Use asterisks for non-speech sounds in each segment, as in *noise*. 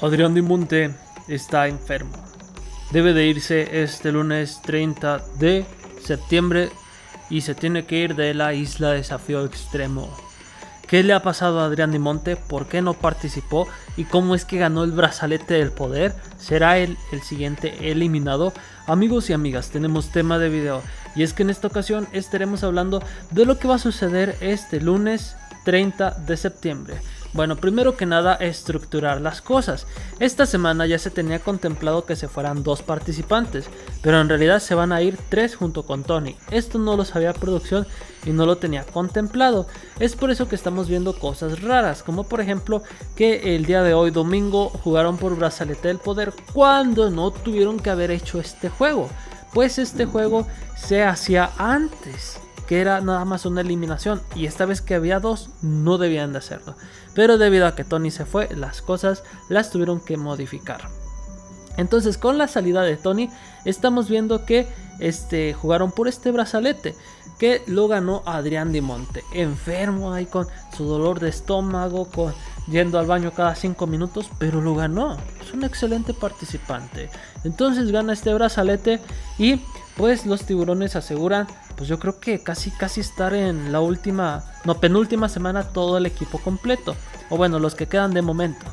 Adrián Dimonte está enfermo. Debe de irse este lunes 30 de septiembre y se tiene que ir de la isla Desafío Extremo. ¿Qué le ha pasado a Adrián Dimonte? ¿Por qué no participó? ¿Y cómo es que ganó el brazalete del poder? ¿Será él el siguiente eliminado? Amigos y amigas, tenemos tema de video. Y es que en esta ocasión estaremos hablando de lo que va a suceder este lunes 30 de septiembre. Bueno, primero que nada, estructurar las cosas. Esta semana ya se tenía contemplado que se fueran dos participantes, pero en realidad se van a ir tres junto con Tony. Esto no lo sabía producción y no lo tenía contemplado. Es por eso que estamos viendo cosas raras, como por ejemplo que el día de hoy, domingo, jugaron por Brazalete del Poder cuando no tuvieron que haber hecho este juego. Pues este juego se hacía antes que era nada más una eliminación y esta vez que había dos no debían de hacerlo. Pero debido a que Tony se fue, las cosas las tuvieron que modificar. Entonces con la salida de Tony estamos viendo que este, jugaron por este brazalete que lo ganó Adrián Dimonte. Enfermo ahí con su dolor de estómago, con, yendo al baño cada 5 minutos, pero lo ganó. Es un excelente participante. Entonces gana este brazalete y pues los tiburones aseguran pues yo creo que casi casi estar en la última, no, penúltima semana todo el equipo completo. O bueno, los que quedan de momento.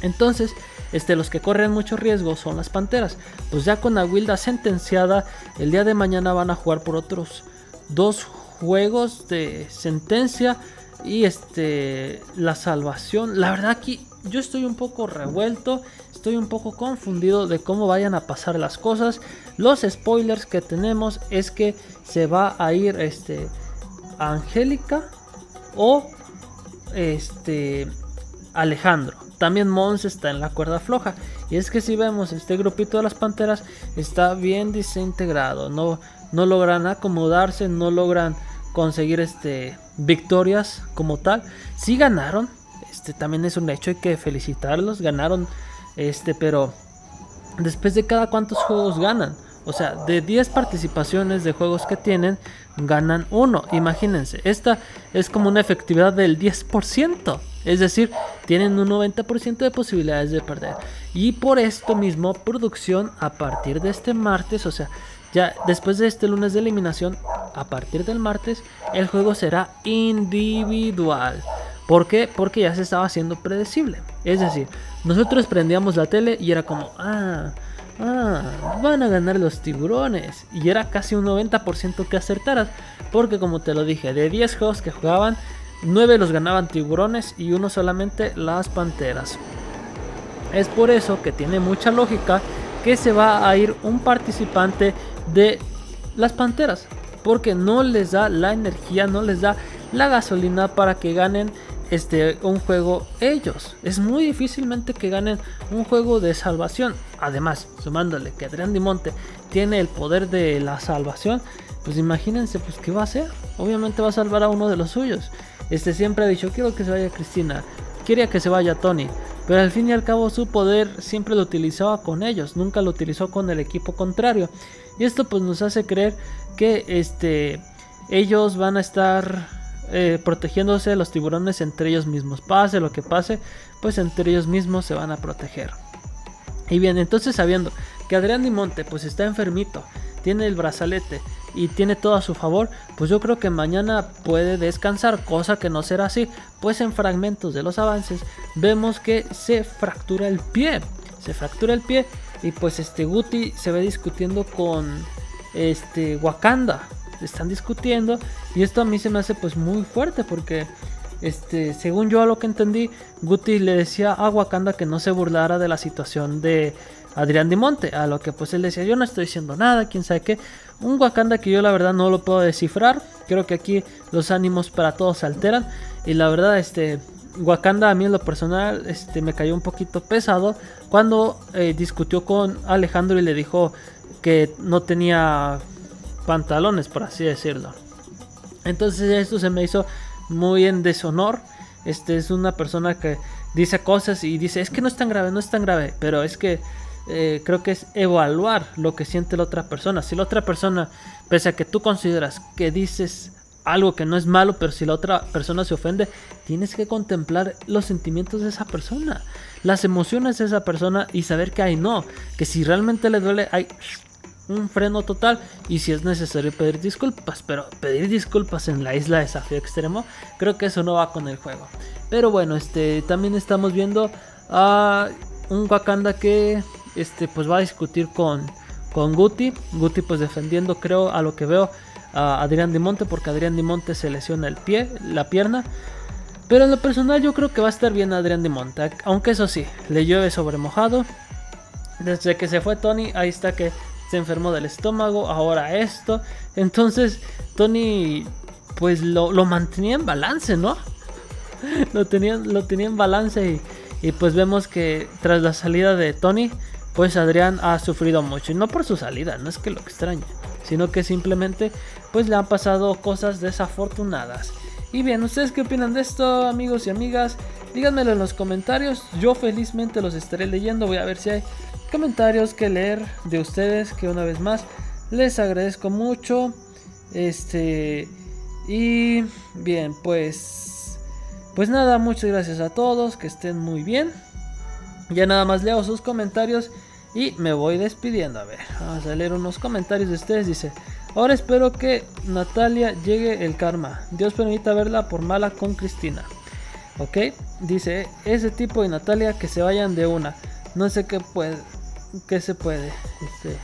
Entonces, este, los que corren mucho riesgo son las Panteras. Pues ya con Aguilda sentenciada, el día de mañana van a jugar por otros dos juegos de sentencia y este la salvación. La verdad aquí yo estoy un poco revuelto, estoy un poco confundido de cómo vayan a pasar las cosas. Los spoilers que tenemos es que se va a ir este Angélica o este Alejandro. También Mons está en la cuerda floja. Y es que si vemos este grupito de las panteras está bien desintegrado. No, no logran acomodarse, no logran conseguir este victorias como tal. Si ganaron, este también es un hecho, hay que felicitarlos, ganaron este, pero después de cada cuántos juegos ganan. O sea, de 10 participaciones de juegos que tienen, ganan uno. Imagínense, esta es como una efectividad del 10%. Es decir, tienen un 90% de posibilidades de perder. Y por esto mismo, producción a partir de este martes, o sea, ya después de este lunes de eliminación, a partir del martes, el juego será individual. ¿Por qué? Porque ya se estaba haciendo predecible. Es decir, nosotros prendíamos la tele y era como, ah, ah, van a ganar los tiburones. Y era casi un 90% que acertaras. Porque como te lo dije, de 10 juegos que jugaban, 9 los ganaban tiburones y uno solamente las panteras. Es por eso que tiene mucha lógica que se va a ir un participante de las panteras. Porque no les da la energía, no les da la gasolina para que ganen este, un juego ellos. Es muy difícilmente que ganen un juego de salvación. Además, sumándole que Adrián Dimonte tiene el poder de la salvación, pues imagínense, pues qué va a hacer. Obviamente va a salvar a uno de los suyos. Este siempre ha dicho, quiero que se vaya Cristina, quería que se vaya Tony. Pero al fin y al cabo su poder siempre lo utilizaba con ellos, nunca lo utilizó con el equipo contrario. Y esto pues nos hace creer que este ellos van a estar eh, protegiéndose los tiburones entre ellos mismos. Pase lo que pase, pues entre ellos mismos se van a proteger. Y bien, entonces sabiendo que Adrián Dimonte pues está enfermito, tiene el brazalete y tiene todo a su favor, pues yo creo que mañana puede descansar, cosa que no será así, pues en fragmentos de los avances vemos que se fractura el pie, se fractura el pie y pues este Guti se ve discutiendo con este Wakanda, están discutiendo y esto a mí se me hace pues muy fuerte porque este, según yo a lo que entendí, Guti le decía a Wakanda que no se burlara de la situación de Adrián Dimonte, a lo que pues él decía, yo no estoy diciendo nada, quién sabe qué. Un Wakanda que yo la verdad no lo puedo descifrar, creo que aquí los ánimos para todos se alteran y la verdad este Wakanda a mí en lo personal este, me cayó un poquito pesado cuando eh, discutió con Alejandro y le dijo que no tenía pantalones, por así decirlo. Entonces esto se me hizo muy en deshonor. Este es una persona que dice cosas y dice, es que no es tan grave, no es tan grave, pero es que eh, creo que es evaluar lo que siente la otra persona. Si la otra persona, pese a que tú consideras que dices algo que no es malo, pero si la otra persona se ofende, tienes que contemplar los sentimientos de esa persona, las emociones de esa persona y saber que hay no, que si realmente le duele, hay un freno total y si es necesario pedir disculpas, pero pedir disculpas en la isla de desafío extremo, creo que eso no va con el juego. Pero bueno, este también estamos viendo a un Wakanda que este pues va a discutir con con Guti, Guti pues defendiendo creo a lo que veo a Adrián Dimonte porque Adrián Dimonte se lesiona el pie, la pierna. Pero en lo personal yo creo que va a estar bien Adrián Dimonte, aunque eso sí, le llueve sobre mojado. Desde que se fue Tony, ahí está que se enfermó del estómago, ahora esto. Entonces Tony pues lo, mantenía en balance, ¿no? *laughs* lo, tenía, lo tenía en balance y, y pues vemos que tras la salida de Tony, pues Adrián ha sufrido mucho. Y no por su salida, no es que lo extrañe, sino que simplemente pues le han pasado cosas desafortunadas. Y bien, ¿ustedes qué opinan de esto, amigos y amigas? Díganmelo en los comentarios. Yo felizmente los estaré leyendo. Voy a ver si hay comentarios que leer de ustedes. Que una vez más les agradezco mucho. Este. Y bien, pues. Pues nada, muchas gracias a todos. Que estén muy bien. Ya nada más leo sus comentarios. Y me voy despidiendo. A ver, vamos a leer unos comentarios de ustedes. Dice. Ahora espero que Natalia llegue el karma. Dios permita verla por mala con Cristina. Ok, dice ese tipo de Natalia que se vayan de una. No sé qué puede, qué se puede. Este,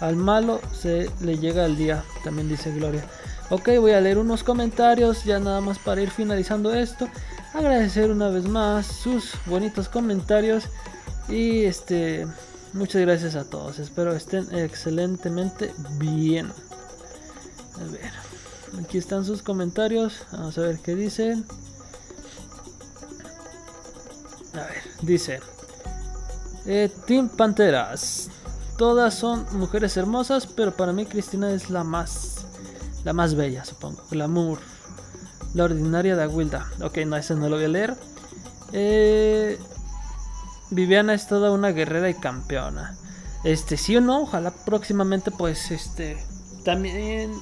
al malo se le llega el día. También dice Gloria. Ok, voy a leer unos comentarios ya nada más para ir finalizando esto. Agradecer una vez más sus bonitos comentarios y este Muchas gracias a todos. Espero estén excelentemente bien. A ver. Aquí están sus comentarios. Vamos a ver qué dicen. A ver, dice. Eh, Team Panteras. Todas son mujeres hermosas, pero para mí Cristina es la más. La más bella, supongo. Glamour. La ordinaria de Aguilda. Ok, no, ese no lo voy a leer. Eh, Viviana es toda una guerrera y campeona. Este, sí o no, ojalá próximamente pues este también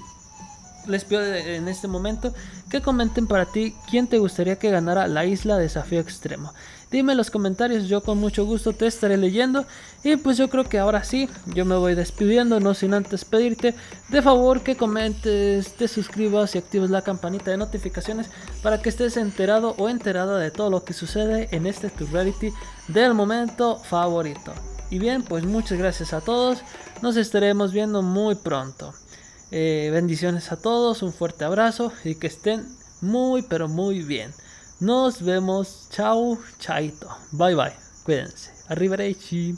les pido en este momento que comenten para ti quién te gustaría que ganara la isla desafío extremo. Dime en los comentarios, yo con mucho gusto te estaré leyendo. Y pues yo creo que ahora sí, yo me voy despidiendo, no sin antes pedirte de favor que comentes, te suscribas y actives la campanita de notificaciones para que estés enterado o enterada de todo lo que sucede en este tu reality del momento favorito. Y bien, pues muchas gracias a todos, nos estaremos viendo muy pronto. Eh, bendiciones a todos, un fuerte abrazo y que estén muy pero muy bien. Nos vemos. Chao, chaito. Bye bye. Cuídense. Arrivederci.